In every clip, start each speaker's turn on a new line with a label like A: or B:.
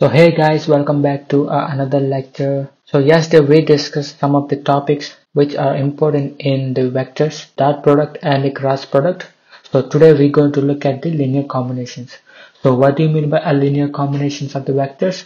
A: So hey guys, welcome back to uh, another lecture. So yesterday we discussed some of the topics which are important in the vectors, dot product and the cross product. So today we're going to look at the linear combinations. So what do you mean by a linear combinations of the vectors?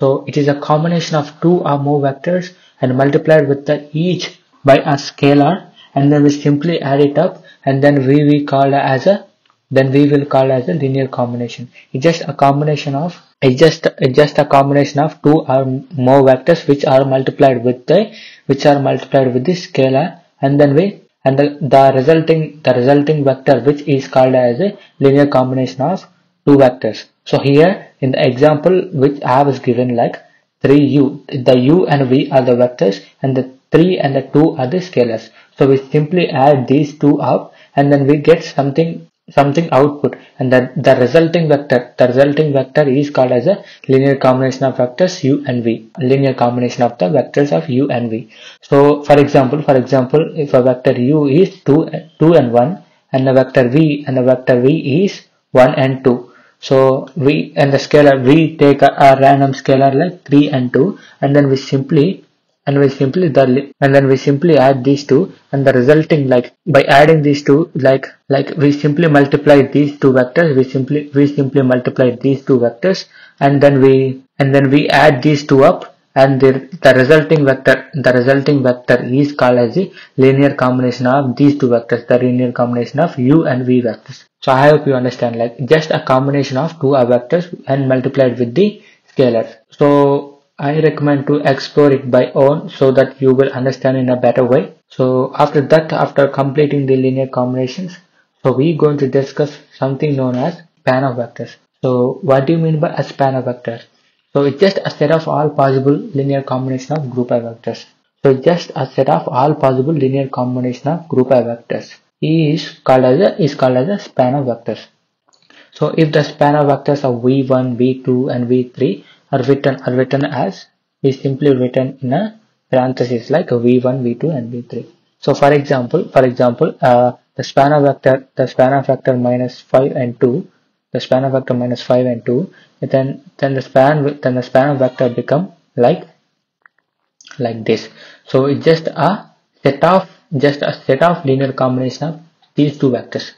A: So it is a combination of two or more vectors and multiplied with the each by a scalar and then we simply add it up and then we will call as a then we will call as a linear combination. It's just a combination of it's just it's just a combination of two or more vectors which are multiplied with the which are multiplied with the scalar and then we and the, the resulting the resulting vector which is called as a linear combination of two vectors. So here in the example which I was given like 3u the u and v are the vectors and the 3 and the 2 are the scalars. So we simply add these two up and then we get something something output. And the, the resulting vector the resulting vector is called as a linear combination of vectors u and v. Linear combination of the vectors of u and v. So for example for example if a vector u is 2 2 and 1 and the vector v and the vector v is 1 and 2 so we and the scalar we take a, a random scalar like 3 and 2 and then we simply and we simply the and then we simply add these two and the resulting like by adding these two like like we simply multiply these two vectors. We simply we simply multiply these two vectors. And then we and then we add these two up. And the, the resulting vector the resulting vector is called as the linear combination of these two vectors the linear combination of u and v vectors. So i hope you understand like just a combination of two vectors and multiplied with the scalar. So I recommend to explore it by own so that you will understand in a better way. So after that, after completing the linear combinations, so we're going to discuss something known as span of vectors. So what do you mean by a span of vectors? So it's just a set of all possible linear combination of group I vectors. So just a set of all possible linear combination of group I vectors is called as a is called as a span of vectors. So if the span of vectors of v1, v2 and v3 are written are written as is simply written in a parenthesis like v1 v2 and v3 so for example for example uh, the span of vector the span of vector minus 5 and 2 the span of vector minus 5 and 2 then then the span then the span of vector become like like this. So it's just a set of just a set of linear combination of these two vectors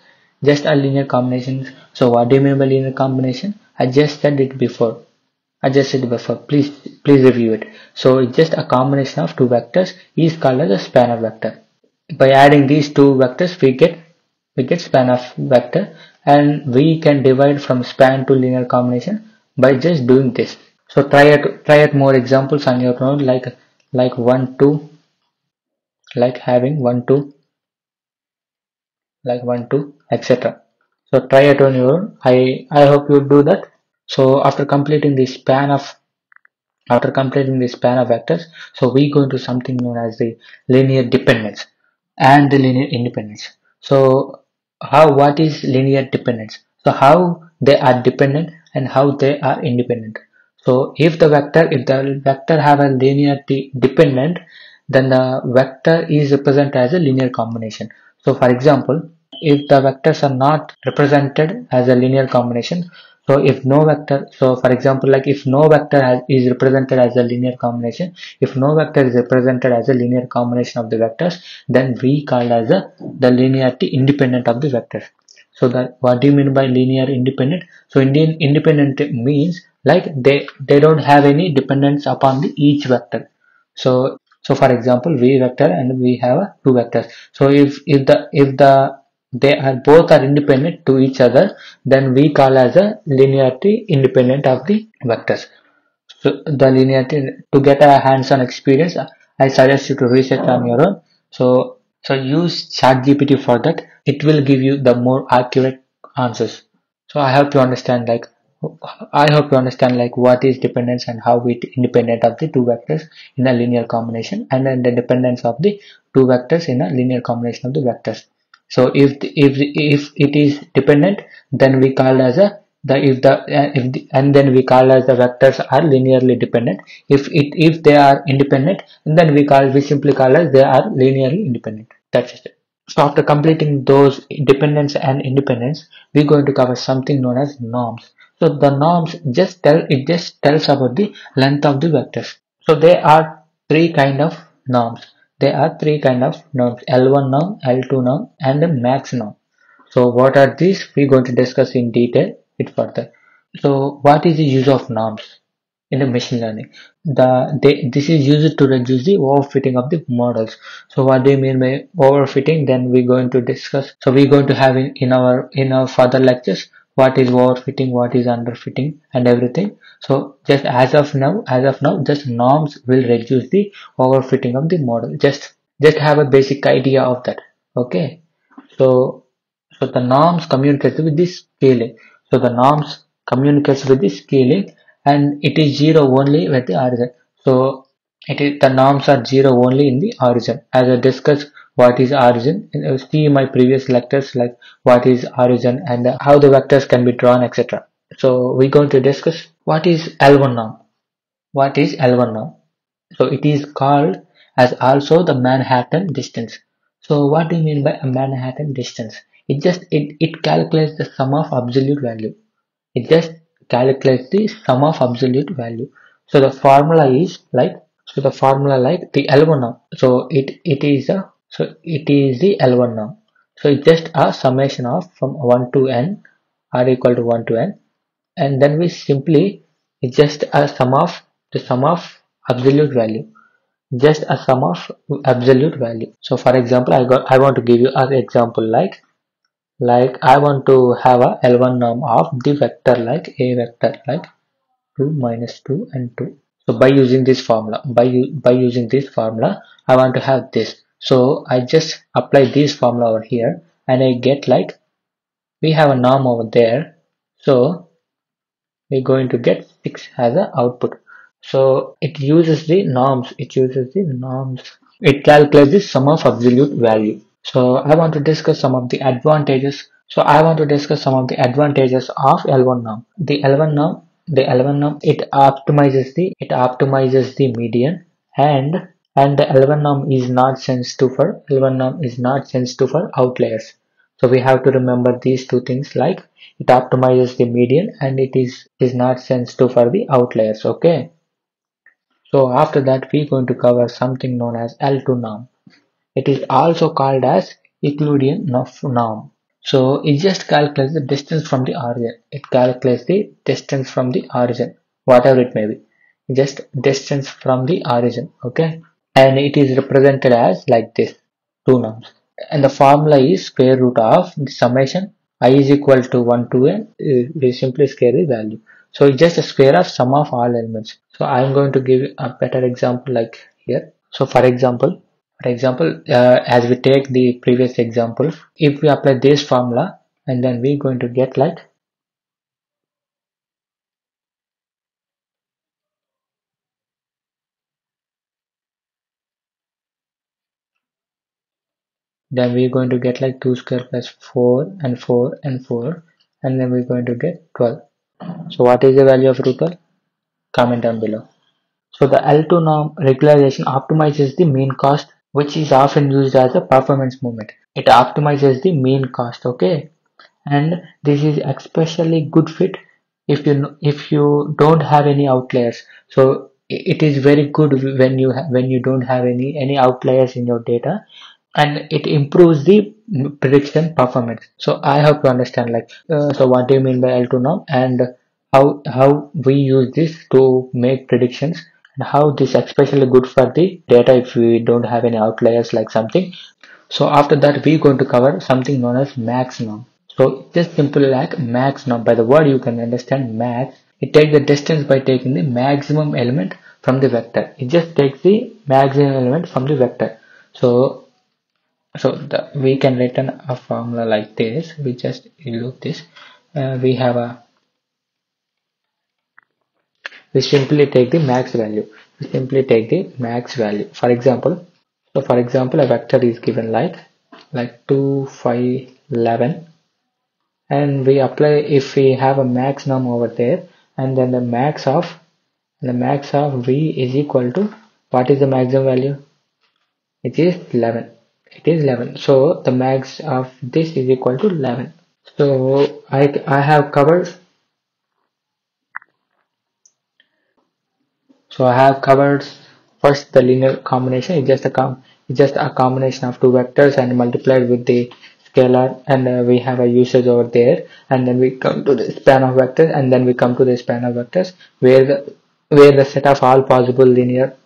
A: just a linear combination. So what do you mean by linear combination i just said it before. I just said before. Please please review it. So it's just a combination of two vectors. Is called as a span of vector. By adding these two vectors we get we get span of vector. And we can divide from span to linear combination by just doing this. So try it try it more examples on your own like like 1 2 like having 1 2 like 1 2 etc so try it on your own i i hope you do that so after completing the span of after completing the span of vectors, so we go into something known as the linear dependence and the linear independence. So how what is linear dependence? So how they are dependent and how they are independent. So if the vector if the vector have a linear dependent then the vector is represented as a linear combination. So for example, if the vectors are not represented as a linear combination, so if no vector so for example like if no vector has, is represented as a linear combination if no vector is represented as a linear combination of the vectors then we call as a the linearity independent of the vectors so that what do you mean by linear independent? So indian independent means like they they don't have any dependence upon the each vector. So so for example v vector and we have two vectors. So if if the if the they are both are independent to each other. Then we call as a linearity independent of the vectors. So the linearity to get a hands-on experience i suggest you to research on your own. So so use ChatGPT for that. It will give you the more accurate answers. So i hope you understand like i hope you understand like what is dependence and how it independent of the two vectors in a linear combination and then the dependence of the two vectors in a linear combination of the vectors so if if if it is dependent then we call as a the if the uh, if the, and then we call as the vectors are linearly dependent. If it if they are independent then we call we simply call as they are linearly independent. That's it. So after completing those dependence and independence we're going to cover something known as norms. So the norms just tell it just tells about the length of the vectors. So there are three kind of norms there are three kind of norms l1 norm l2 norm and the max norm. So what are these? We're going to discuss in detail it further. So what is the use of norms in the machine learning? The they, this is used to reduce the overfitting of the models. So what do you mean by overfitting? Then we're going to discuss. So we're going to have in, in our in our further lectures what is overfitting what is underfitting and everything. So just as of now as of now just norms will reduce the overfitting of the model. Just just have a basic idea of that okay? So so the norms communicate with this scaling. So the norms communicates with the scaling and it is zero only with the origin. So it is the norms are zero only in the origin. As i discussed what is origin. Uh, see my previous lectures like what is origin and how the vectors can be drawn etc so we're going to discuss what is l1 norm what is l1 norm so it is called as also the manhattan distance. So what do you mean by a manhattan distance? It just it, it calculates the sum of absolute value. It just calculates the sum of absolute value. So the formula is like so the formula like the L1 norm so it it is a so it is the L1 norm so it's just a summation of from 1 to n r equal to 1 to n. And then we simply it's just a sum of the sum of absolute value. Just a sum of absolute value. So for example i got i want to give you an example like like I want to have a L1 norm of the vector like a vector like 2 minus 2 and 2 so by using this formula by by using this formula I want to have this so I just apply this formula over here and I get like we have a norm over there. So we're going to get 6 as an output. So it uses the norms. It uses the norms. It calculates the sum of absolute value. So I want to discuss some of the advantages. So I want to discuss some of the advantages of L1 norm. The L1 norm, the L1 norm, it optimizes the it optimizes the median and and the L1 norm is not sensitive for L1 norm is not sensitive for outliers. So we have to remember these two things like it optimizes the median and it is is not sensitive for the outliers. Okay. So after that we're going to cover something known as L2 norm. It is also called as Euclidean norm. So it just calculates the distance from the origin. It calculates the distance from the origin, whatever it may be. Just distance from the origin, okay? And it is represented as like this, two norms. And the formula is square root of the summation i is equal to 1 to n. We simply square the value. So it's just a square of sum of all elements. So I'm going to give a better example like here. So for example, for example, uh, as we take the previous example, if we apply this formula and then we're going to get like then we're going to get like 2 square plus 4 and 4 and 4 and then we're going to get 12 so what is the value of root 12 comment down below so the L2 norm regularization optimizes the mean cost which is often used as a performance movement. It optimizes the mean cost, okay? And this is especially good fit if you if you don't have any outliers. So it is very good when you when you don't have any any outliers in your data and it improves the prediction performance. So i hope you understand like uh, so what do you mean by l2 norm and how how we use this to make predictions and how this especially good for the data if we don't have any outliers like something. So after that we're going to cover something known as max norm. So just simple like max norm. By the word you can understand max. It takes the distance by taking the maximum element from the vector. It just takes the maximum element from the vector. So so the, we can written a formula like this. We just look this. Uh, we have a we simply take the max value. We simply take the max value. For example so for example a vector is given like like 2 5 11 and we apply if we have a max norm over there and then the max of the max of v is equal to what is the maximum value? It is 11 it is 11 so the max of this is equal to 11 so I, I have covered. So I have covered first the linear combination. Is just a com it's just a combination of two vectors and multiplied with the scalar. And uh, we have a usage over there. And then we come to the span of vectors. And then we come to the span of vectors where the where the set of all possible linear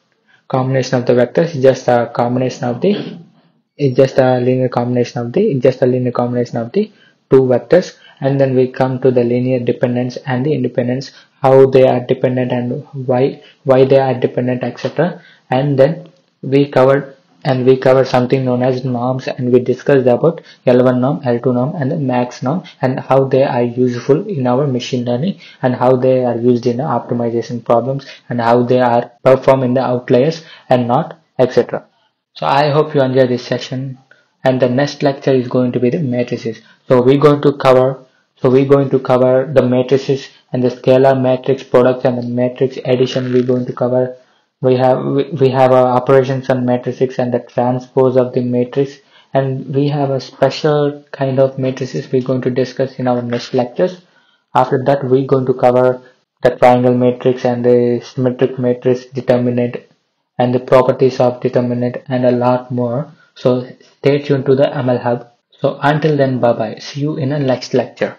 A: combination of the vectors is just a combination of the it's just a linear combination of the it's just a linear combination of the two vectors and then we come to the linear dependence and the independence how they are dependent and why why they are dependent etc and then we covered and we covered something known as norms and we discussed about L1 norm, L2 norm and max norm and how they are useful in our machine learning and how they are used in optimization problems and how they are perform in the outliers and not etc. So I hope you enjoy this session. And the next lecture is going to be the matrices. So we're going to cover so we're going to cover the matrices and the scalar matrix products and the matrix addition we're going to cover. We have we, we have our operations on matrices and the transpose of the matrix. And we have a special kind of matrices we're going to discuss in our next lectures. After that we're going to cover the triangle matrix and the symmetric matrix determinant and the properties of determinant and a lot more. So stay tuned to the ml hub. So until then bye bye see you in the next lecture